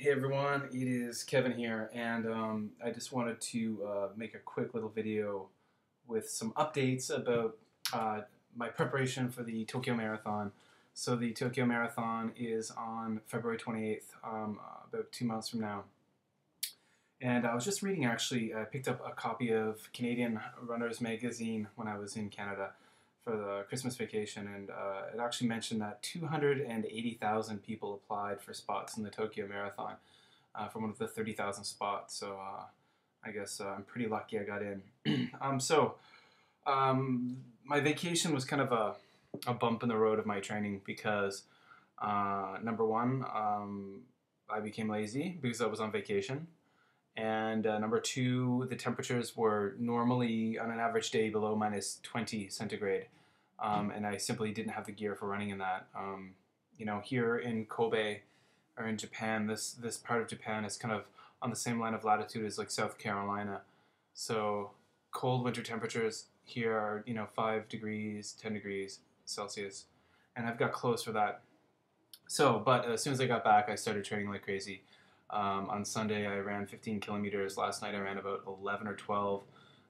Hey everyone, it is Kevin here, and um, I just wanted to uh, make a quick little video with some updates about uh, my preparation for the Tokyo Marathon. So the Tokyo Marathon is on February 28th, um, about two months from now. And I was just reading actually, I picked up a copy of Canadian Runners Magazine when I was in Canada for the Christmas vacation, and uh, it actually mentioned that 280,000 people applied for spots in the Tokyo Marathon uh, for one of the 30,000 spots. So uh, I guess uh, I'm pretty lucky I got in. um, so um, my vacation was kind of a, a bump in the road of my training because uh, number one, um, I became lazy because I was on vacation. And uh, number two, the temperatures were normally on an average day below minus 20 centigrade. Um, and I simply didn't have the gear for running in that. Um, you know, here in Kobe or in Japan, this, this part of Japan is kind of on the same line of latitude as like South Carolina. So cold winter temperatures here are, you know, 5 degrees, 10 degrees Celsius. And I've got clothes for that. So, but as soon as I got back, I started training like crazy. Um, on Sunday, I ran 15 kilometers. Last night, I ran about 11 or 12.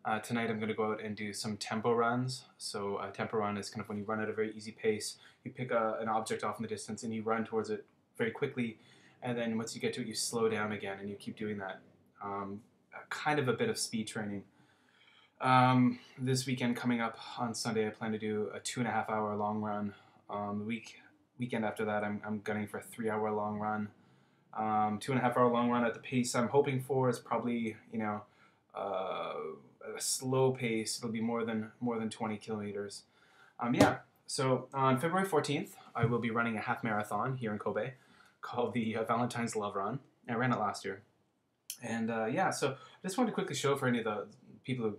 Uh, tonight, I'm going to go out and do some tempo runs. So, a tempo run is kind of when you run at a very easy pace. You pick a, an object off in the distance and you run towards it very quickly. And then once you get to it, you slow down again and you keep doing that. Um, kind of a bit of speed training. Um, this weekend coming up on Sunday, I plan to do a two and a half hour long run. Um, the week weekend after that, I'm, I'm gunning for a three hour long run. Um, two and a half hour long run at the pace I'm hoping for is probably you know uh, a slow pace. It'll be more than more than 20 kilometers. Um, yeah. So on February 14th, I will be running a half marathon here in Kobe called the uh, Valentine's Love Run. I ran it last year, and uh, yeah. So I just wanted to quickly show for any of the people who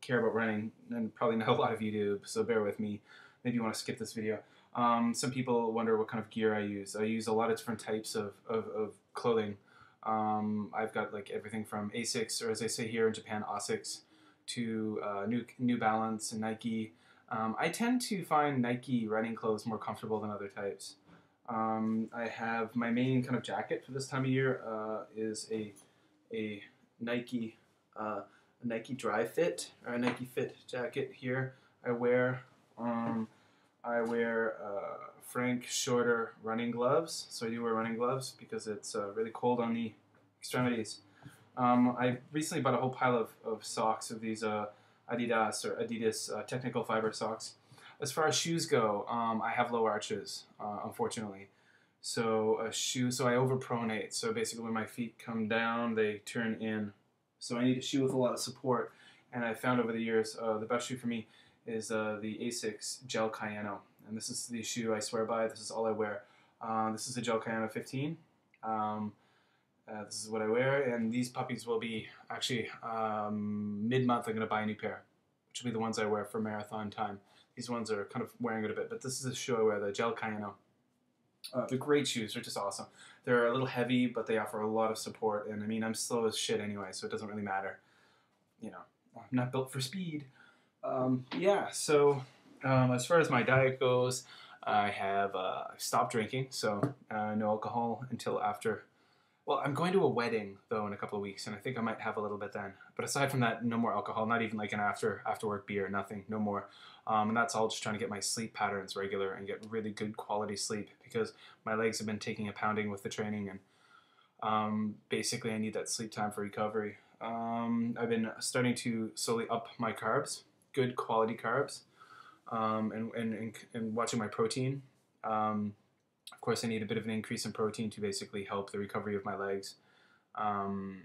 care about running, and probably not a lot of you do. So bear with me. Maybe you want to skip this video. Um, some people wonder what kind of gear I use. I use a lot of different types of, of, of clothing. Um, I've got like everything from Asics, or as they say here in Japan, Asics, to uh, New, New Balance and Nike. Um, I tend to find Nike running clothes more comfortable than other types. Um, I have my main kind of jacket for this time of year uh, is a, a Nike uh, Nike Dri-FIT or a Nike Fit jacket here. I wear. Um, I wear uh, Frank Shorter running gloves. So I do wear running gloves because it's uh, really cold on the extremities. Um, I recently bought a whole pile of, of socks of these uh, Adidas or Adidas uh, technical fiber socks. As far as shoes go, um, I have low arches, uh, unfortunately. So a shoe, so I overpronate. So basically, when my feet come down, they turn in. So I need a shoe with a lot of support. And I found over the years uh, the best shoe for me is uh, the Asics Gel Kayano. And this is the shoe I swear by. This is all I wear. Uh, this is a Gel Kayano 15. Um, uh, this is what I wear. And these puppies will be actually um, mid-month I'm going to buy a new pair, which will be the ones I wear for marathon time. These ones are kind of wearing it a bit, but this is the shoe I wear, the Gel Kayano. Uh, they're great shoes. They're just awesome. They're a little heavy, but they offer a lot of support. And I mean, I'm slow as shit anyway, so it doesn't really matter. You know, I'm not built for speed. Um, yeah, so um, as far as my diet goes, I have uh, stopped drinking, so uh, no alcohol until after. Well, I'm going to a wedding though in a couple of weeks, and I think I might have a little bit then. But aside from that, no more alcohol. Not even like an after after work beer. Nothing. No more. Um, and that's all just trying to get my sleep patterns regular and get really good quality sleep because my legs have been taking a pounding with the training, and um, basically I need that sleep time for recovery. Um, I've been starting to slowly up my carbs good quality carbs um, and, and, and, watching my protein. Um, of course, I need a bit of an increase in protein to basically help the recovery of my legs. Um,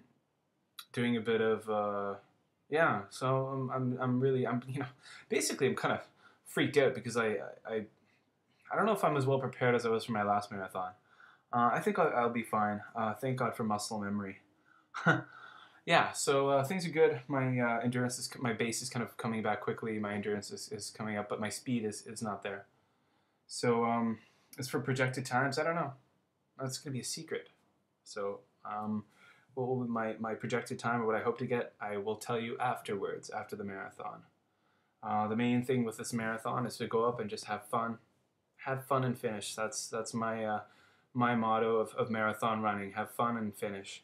doing a bit of, uh, yeah, so I'm, I'm, I'm really, I'm, you know, basically I'm kind of freaked out because I, I, I don't know if I'm as well prepared as I was for my last marathon. Uh, I think I'll, I'll be fine. Uh, thank God for muscle memory. yeah, so uh, things are good. My uh, endurance is, my base is kind of coming back quickly. My endurance is, is coming up, but my speed is, is not there. So um, as for projected times, I don't know. That's going to be a secret. So um, what will my, my projected time or what I hope to get, I will tell you afterwards, after the marathon. Uh, the main thing with this marathon is to go up and just have fun. Have fun and finish. That's, that's my, uh, my motto of, of marathon running: have fun and finish.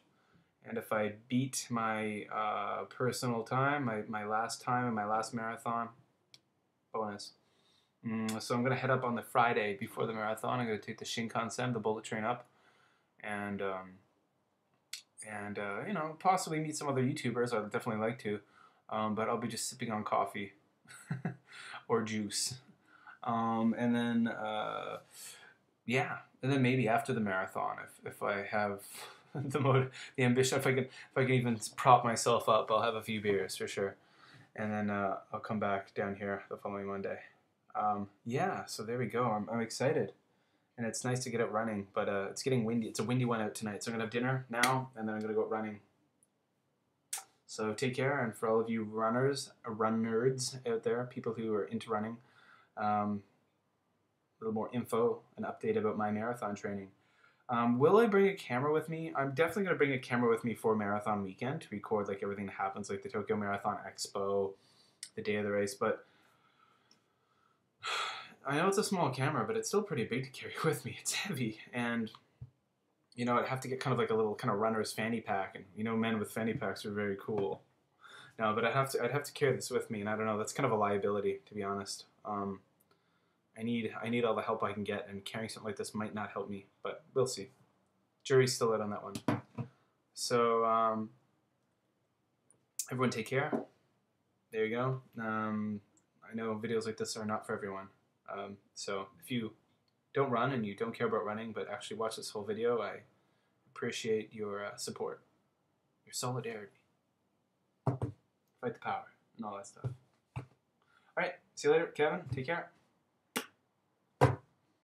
And if I beat my uh, personal time, my, my last time in my last marathon, bonus. Mm, so I'm gonna head up on the Friday before the marathon. I'm gonna take the Shinkansen, the bullet train up, and um, and uh, you know possibly meet some other YouTubers. I'd definitely like to, um, but I'll be just sipping on coffee or juice, um, and then uh, yeah, and then maybe after the marathon, if if I have the mode, the ambition, if I can if I can even prop myself up, I'll have a few beers for sure, and then uh, I'll come back down here the following Monday. Um, yeah, so there we go. I'm, I'm excited and it's nice to get it running. But uh, it's getting windy. It's a windy one out tonight, so I'm gonna have dinner now, and then I'm gonna go running. So take care, and for all of you runners, run nerds out there, people who are into running, um, a little more info, and update about my marathon training. Um, will I bring a camera with me? I'm definitely gonna bring a camera with me for marathon weekend to record like everything that happens, like the Tokyo Marathon Expo, the day of the race, but I know it's a small camera, but it's still pretty big to carry with me. It's heavy, and you know I'd have to get kind of like a little kind of runner's fanny pack, and you know men with fanny packs are very cool. No, but I'd have to I'd have to carry this with me, and I don't know. That's kind of a liability, to be honest. Um, I need I need all the help I can get, and carrying something like this might not help me, but we'll see. Jury's still out on that one. So um, everyone, take care. There you go. Um, I know videos like this are not for everyone. Um, so if you don't run and you don't care about running, but actually watch this whole video, I appreciate your uh, support, your solidarity. Fight the power and all that stuff. All right, see you later, Kevin. Take care.